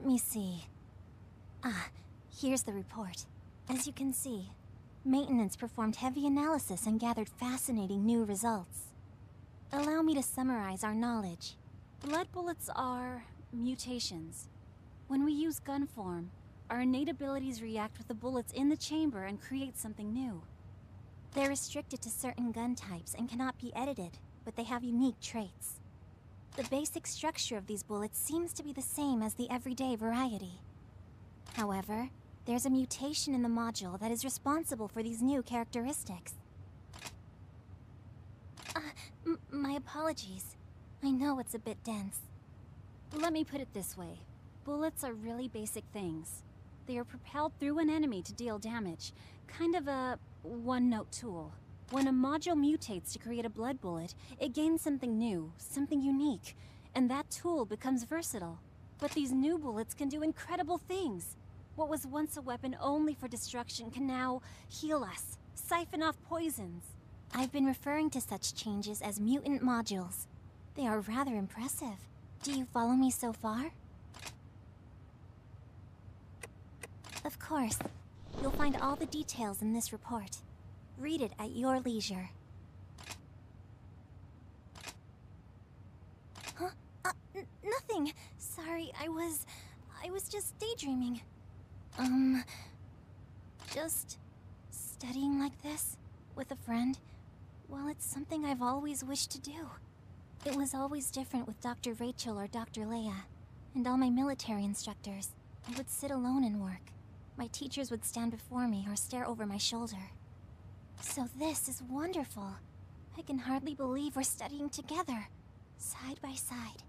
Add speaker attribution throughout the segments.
Speaker 1: Let me see. Ah, here's the report. As you can see, maintenance performed heavy analysis and gathered fascinating new results. Allow me to summarize our knowledge.
Speaker 2: Blood bullets are mutations. When we use gun form, our innate abilities react with the bullets in the chamber and create something new.
Speaker 1: They're restricted to certain gun types and cannot be edited, but they have unique traits. The basic structure of these bullets seems to be the same as the everyday variety. However, there's a mutation in the module that is responsible for these new characteristics. Uh, my apologies. I know it's a bit dense.
Speaker 2: Let me put it this way. Bullets are really basic things. They are propelled through an enemy to deal damage. Kind of a one-note tool. When a module mutates to create a blood bullet, it gains something new, something unique, and that tool becomes versatile. But these new bullets can do incredible things. What was once a weapon only for destruction can now heal us, siphon off poisons.
Speaker 1: I've been referring to such changes as mutant modules. They are rather impressive. Do you follow me so far? Of course. You'll find all the details in this report. Read it at your leisure. Huh? Uh, nothing. Sorry, I was... I was just daydreaming. Um... Just... studying like this? With a friend? Well, it's something I've always wished to do. It was always different with Dr. Rachel or Dr. Leah. And all my military instructors. I would sit alone and work. My teachers would stand before me or stare over my shoulder. So this is wonderful. I can hardly believe we're studying together, side by side.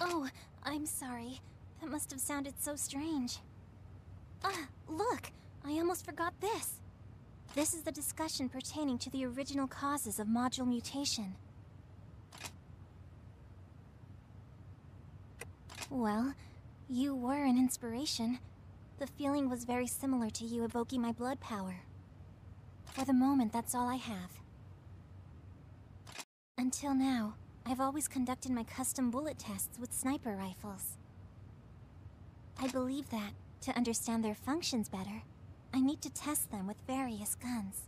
Speaker 1: Oh, I'm sorry. That must have sounded so strange. Ah, look! I almost forgot this. This is the discussion pertaining to the original causes of module mutation. Well, you were an inspiration. The feeling was very similar to you evoking my blood power. For the moment, that's all I have. Until now, I've always conducted my custom bullet tests with sniper rifles. I believe that, to understand their functions better, I need to test them with various guns.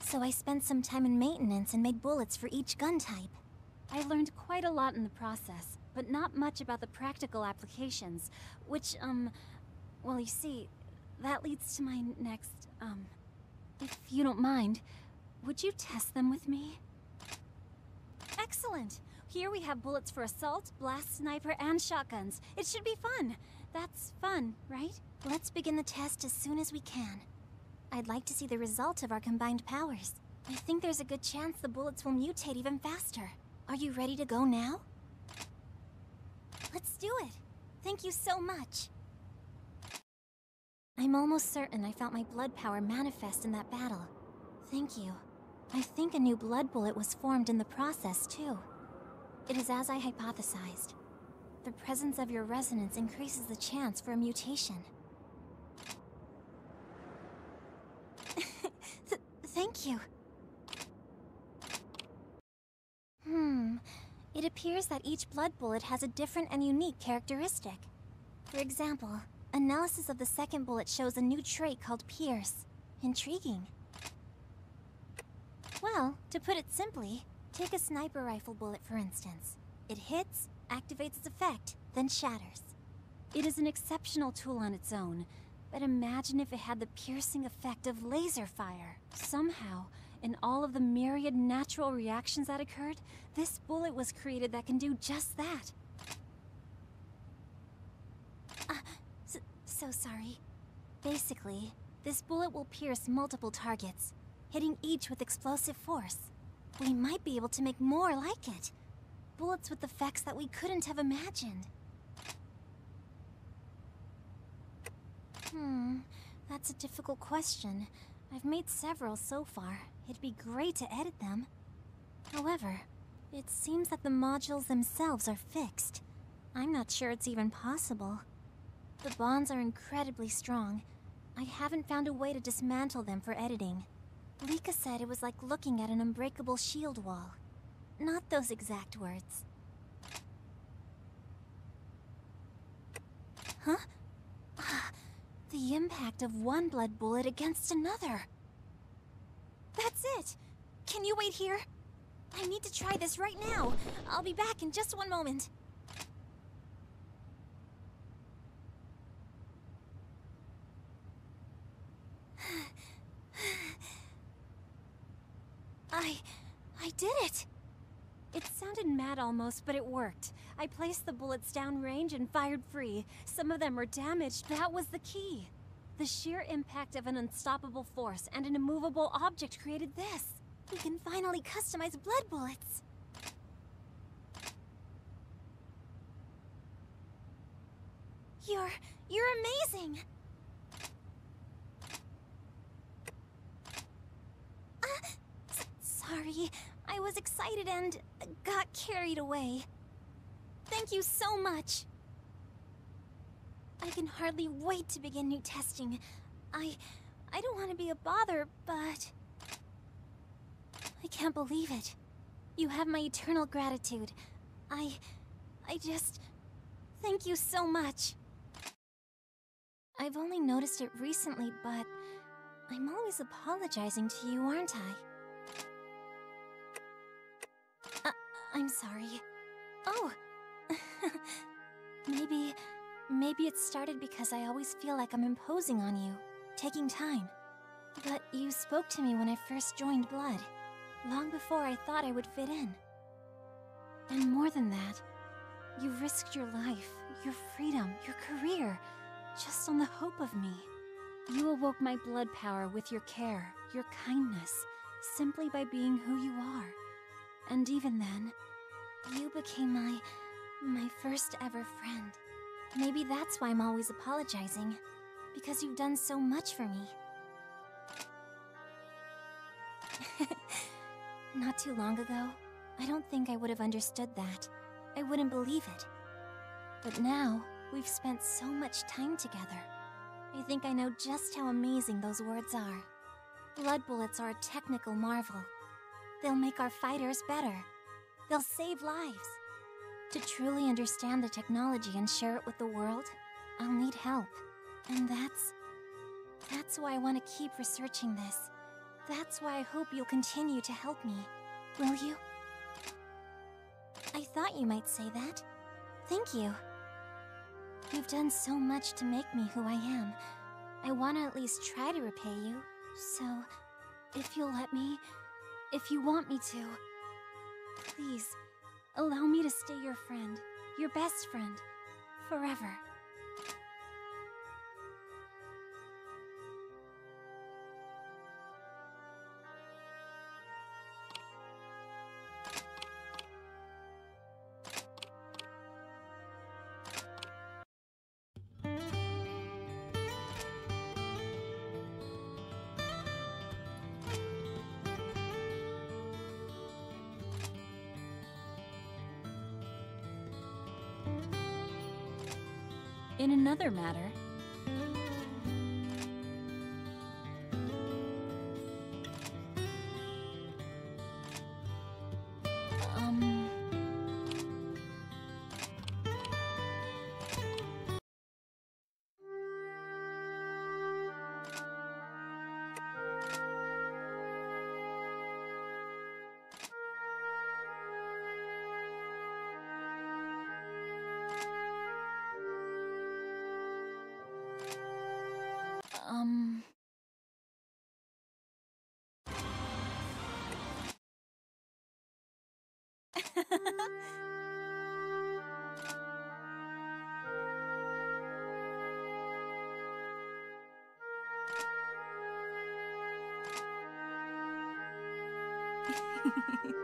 Speaker 1: So I spent some time in maintenance and made bullets for each gun type.
Speaker 2: I learned quite a lot in the process, but not much about the practical applications, which, um, well, you see, that leads to my next, um... If you don't mind, would you test them with me? Excellent! Here we have bullets for assault, blast sniper, and shotguns. It should be fun. That's fun, right?
Speaker 1: Let's begin the test as soon as we can. I'd like to see the result of our combined powers. I think there's a good chance the bullets will mutate even faster. Are you ready to go now? Let's do it! Thank you so much! I'm almost certain I felt my blood power manifest in that battle. Thank you. I think a new blood bullet was formed in the process, too. It is as I hypothesized. The presence of your resonance increases the chance for a mutation. Th thank you. Hmm. It appears that each blood bullet has a different and unique characteristic. For example, Analysis of the second bullet shows a new trait called Pierce. Intriguing. Well, to put it simply, take a sniper rifle bullet for instance. It hits, activates its effect, then shatters.
Speaker 2: It is an exceptional tool on its own, but imagine if it had the piercing effect of laser fire. Somehow, in all of the myriad natural reactions that occurred, this bullet was created that can do just that.
Speaker 1: So sorry. Basically, this bullet will pierce multiple targets, hitting each with explosive force. We might be able to make more like it. Bullets with effects that we couldn't have imagined. Hmm, that's a difficult question. I've made several so far. It'd be great to edit them. However, it seems that the modules themselves are fixed. I'm not sure it's even possible. The bonds are incredibly strong. I haven't found a way to dismantle them for editing. Licca said it was like looking at an unbreakable shield wall. Not those exact words. Huh? Ah, the impact of one blood bullet against another. That's it! Can you wait here? I need to try this right now. I'll be back in just one moment. I... I did it!
Speaker 2: It sounded mad almost, but it worked. I placed the bullets downrange and fired free. Some of them were damaged. That was the key. The sheer impact of an unstoppable force and an immovable object created this.
Speaker 1: We can finally customize blood bullets. You're... you're amazing! Uh, sorry, I was excited and got carried away. Thank you so much. I can hardly wait to begin new testing. I... I don't want to be a bother, but... I can't believe it. You have my eternal gratitude. I... I just... Thank you so much. I've only noticed it recently, but... I'm always apologizing to you, aren't I? I'm sorry. Oh! maybe... Maybe it started because I always feel like I'm imposing on you, taking time. But you spoke to me when I first joined Blood, long before I thought I would fit in. And more than that, you risked your life, your freedom, your career, just on the hope of me. You awoke my blood power with your care, your kindness, simply by being who you are. And even then, you became my... my first ever friend. Maybe that's why I'm always apologizing. Because you've done so much for me. Not too long ago, I don't think I would have understood that. I wouldn't believe it. But now, we've spent so much time together. I think I know just how amazing those words are. Blood bullets are a technical marvel. They'll make our fighters better. They'll save lives. To truly understand the technology and share it with the world, I'll need help. And that's... That's why I want to keep researching this. That's why I hope you'll continue to help me. Will you? I thought you might say that. Thank you. You've done so much to make me who I am. I want to at least try to repay you. So, if you'll let me, if you want me to, please, allow me to stay your friend, your best friend, forever.
Speaker 2: In another matter,
Speaker 1: Hehehehe